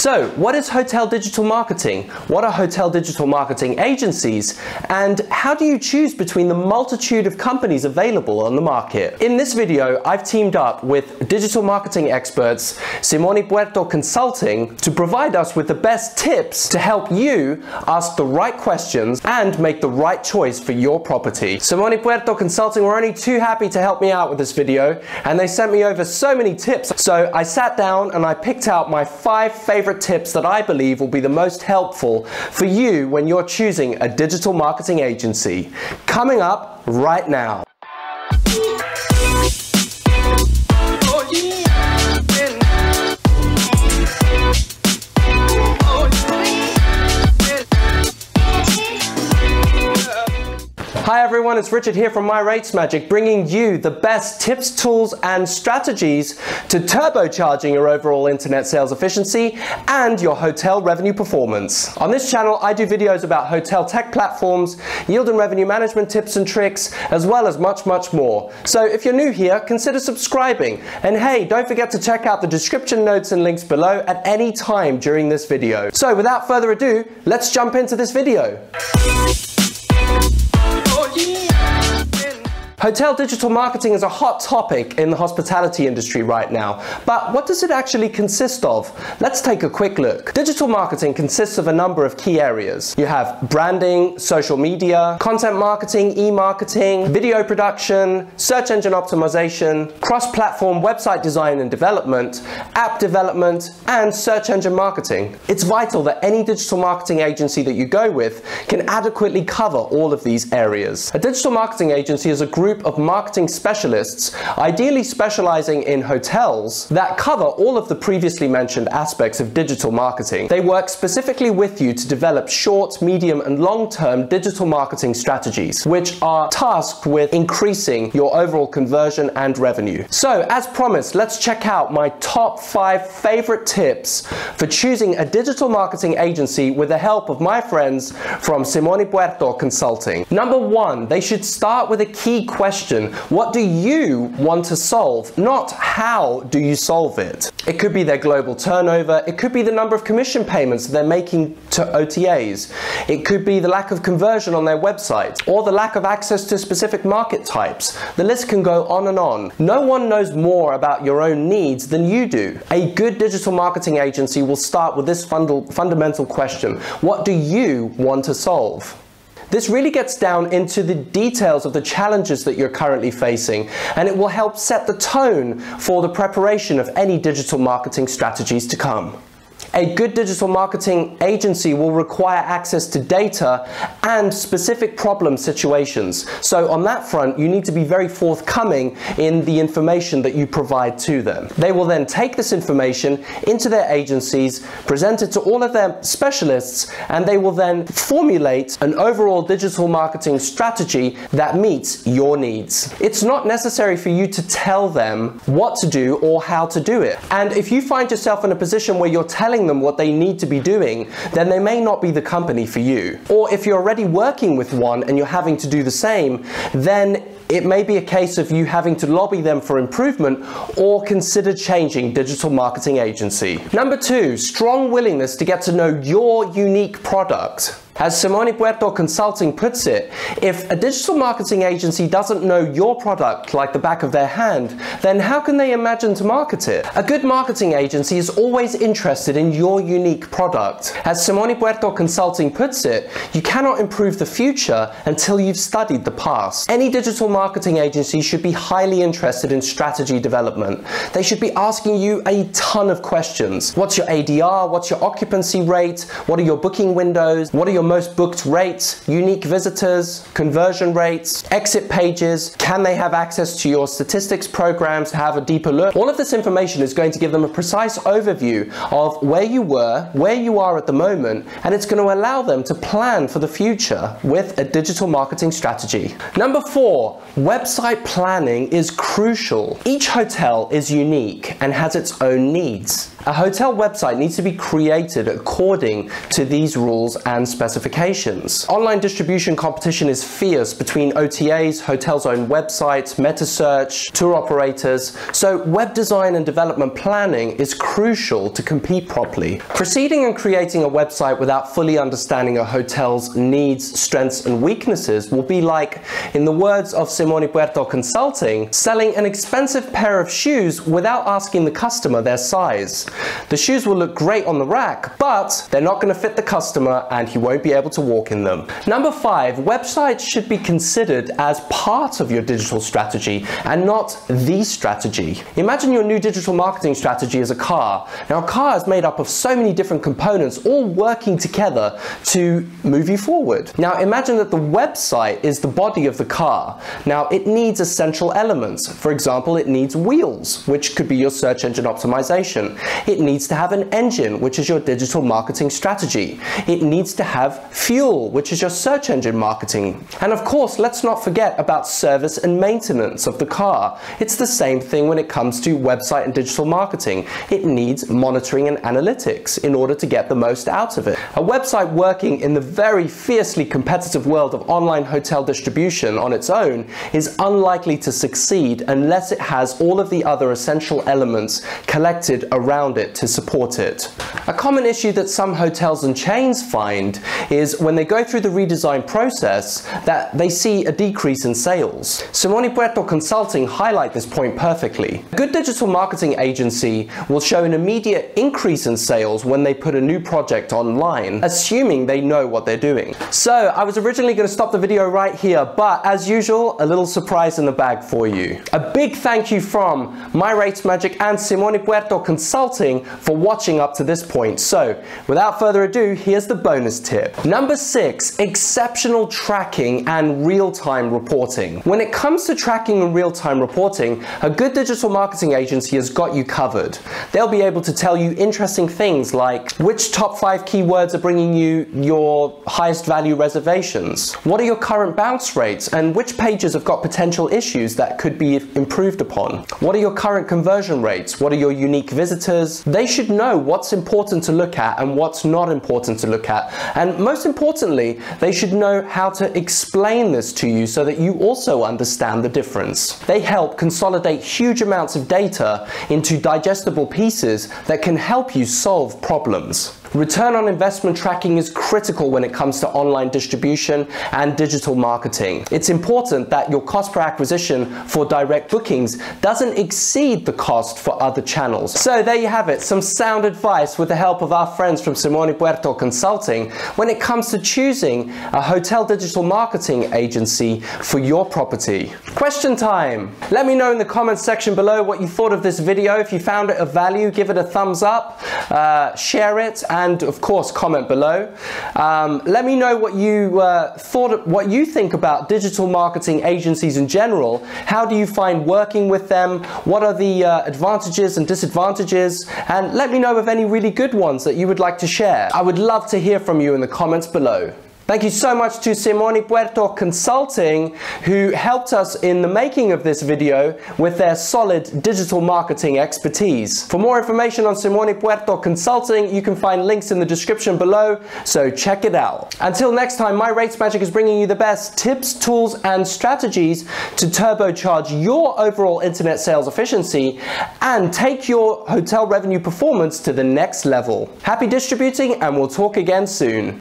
So, what is hotel digital marketing? What are hotel digital marketing agencies? And how do you choose between the multitude of companies available on the market? In this video, I've teamed up with digital marketing experts Simone Puorto Consulting to provide us with the best tips to help you ask the right questions and make the right choice for your property. Simone Puorto Consulting were only too happy to help me out with this video and they sent me over so many tips. So I sat down and I picked out my five favorite favorite tips that I believe will be the most helpful for you when you're choosing a digital marketing agency. Coming up right now. Hi everyone, it's Richard here from My Rates Magic, bringing you the best tips, tools, and strategies to turbocharging your overall internet sales efficiency and your hotel revenue performance. On this channel, I do videos about hotel tech platforms, yield and revenue management tips and tricks, as well as much, much more. So if you're new here, consider subscribing. And hey, don't forget to check out the description notes and links below at any time during this video. So without further ado, let's jump into this video. Hotel digital marketing is a hot topic in the hospitality industry right now, but what does it actually consist of? Let's take a quick look. Digital marketing consists of a number of key areas. You have branding, social media, content marketing, e-marketing, video production, search engine optimization, cross-platform website design and development, app development, and search engine marketing. It's vital that any digital marketing agency that you go with can adequately cover all of these areas. A digital marketing agency is a group group of marketing specialists, ideally specializing in hotels, that cover all of the previously mentioned aspects of digital marketing. They work specifically with you to develop short, medium, and long-term digital marketing strategies, which are tasked with increasing your overall conversion and revenue. So, as promised, let's check out my top five favorite tips for choosing a digital marketing agency with the help of my friends from Simone Puorto Consulting. Number one, they should start with a key question, what do you want to solve? Not how do you solve it? It could be their global turnover, it could be the number of commission payments they're making to OTAs, it could be the lack of conversion on their website, or the lack of access to specific market types. The list can go on and on. No one knows more about your own needs than you do. A good digital marketing agency will start with this fundamental question What do you want to solve? This really gets down into the details of the challenges that you're currently facing, and it will help set the tone for the preparation of any digital marketing strategies to come. A good digital marketing agency will require access to data and specific problem situations. So on that front, you need to be very forthcoming in the information that you provide to them. They will then take this information into their agencies, present it to all of their specialists, and they will then formulate an overall digital marketing strategy that meets your needs. It's not necessary for you to tell them what to do or how to do it. And if you find yourself in a position where you're telling telling them what they need to be doing, then they may not be the company for you. Or if you're already working with one and you're having to do the same, then it may be a case of you having to lobby them for improvement or consider changing digital marketing agency. Number two, strong willingness to get to know your unique product. As Simone Puorto Consulting puts it, if a digital marketing agency doesn't know your product like the back of their hand, then how can they imagine to market it? A good marketing agency is always interested in your unique product. As Simone Puorto Consulting puts it, you cannot improve the future until you've studied the past. Any digital marketing agency should be highly interested in strategy development. They should be asking you a ton of questions. What's your ADR? What's your occupancy rate? What are your booking windows? What are your most booked rates, unique visitors, conversion rates, exit pages, can they have access to your statistics programs to have a deeper look? All of this information is going to give them a precise overview of where you were, where you are at the moment, and it's going to allow them to plan for the future with a digital marketing strategy. Number four, website planning is crucial. Each hotel is unique and has its own needs. A hotel website needs to be created according to these rules and specifications. Online distribution competition is fierce between OTAs, hotels' own websites, metasearch, tour operators, so web design and development planning is crucial to compete properly. Proceeding and creating a website without fully understanding a hotel's needs, strengths, and weaknesses will be like, in the words of Simone Puorto Consulting, selling an expensive pair of shoes without asking the customer their size. The shoes will look great on the rack, but they're not going to fit the customer and he won't be able to walk in them. Number five, websites should be considered as part of your digital strategy and not the strategy. Imagine your new digital marketing strategy as a car. Now, a car is made up of so many different components all working together to move you forward. Now, imagine that the website is the body of the car. Now, it needs essential elements. For example, it needs wheels, which could be your search engine optimization. It needs to have an engine, which is your digital marketing strategy. It needs to have fuel, which is your search engine marketing. And of course, let's not forget about service and maintenance of the car. It's the same thing when it comes to website and digital marketing. It needs monitoring and analytics in order to get the most out of it. A website working in the very fiercely competitive world of online hotel distribution on its own is unlikely to succeed unless it has all of the other essential elements collected around it to support it. A common issue that some hotels and chains find is when they go through the redesign process that they see a decrease in sales. Simone Puorto Consulting highlight this point perfectly. A good digital marketing agency will show an immediate increase in sales when they put a new project online, assuming they know what they're doing. So I was originally going to stop the video right here, but as usual, a little surprise in the bag for you. A big thank you from My Rates Magic and Simone Puorto Consulting for watching up to this point. So without further ado, here's the bonus tip. Number six, exceptional tracking and real-time reporting. When it comes to tracking and real-time reporting, a good digital marketing agency has got you covered. They'll be able to tell you interesting things like which top five keywords are bringing you your highest value reservations, what are your current bounce rates, and which pages have got potential issues that could be improved upon. What are your current conversion rates? What are your unique visitors? They should know what's important to look at and what's not important to look at. And most importantly, they should know how to explain this to you so that you also understand the difference. They help consolidate huge amounts of data into digestible pieces that can help you solve problems. Return on investment tracking is critical when it comes to online distribution and digital marketing. It's important that your cost per acquisition for direct bookings doesn't exceed the cost for other channels. So there you have it, some sound advice with the help of our friends from Simone Puorto Consulting when it comes to choosing a hotel digital marketing agency for your property. Question time. Let me know in the comments section below what you thought of this video. If you found it of value, give it a thumbs up, uh, share it, and of course comment below. Um, let me know what you uh, thought, what you think about digital marketing agencies in general. How do you find working with them? What are the uh, advantages and disadvantages? And let me know of any really good ones that you would like to share. I would love to hear from you in the comments below. Thank you so much to Simone Puorto Consulting who helped us in the making of this video with their solid digital marketing expertise. For more information on Simone Puorto Consulting, you can find links in the description below, so check it out. Until next time, My Rates Magic is bringing you the best tips, tools, and strategies to turbocharge your overall internet sales efficiency and take your hotel revenue performance to the next level. Happy distributing, and we'll talk again soon.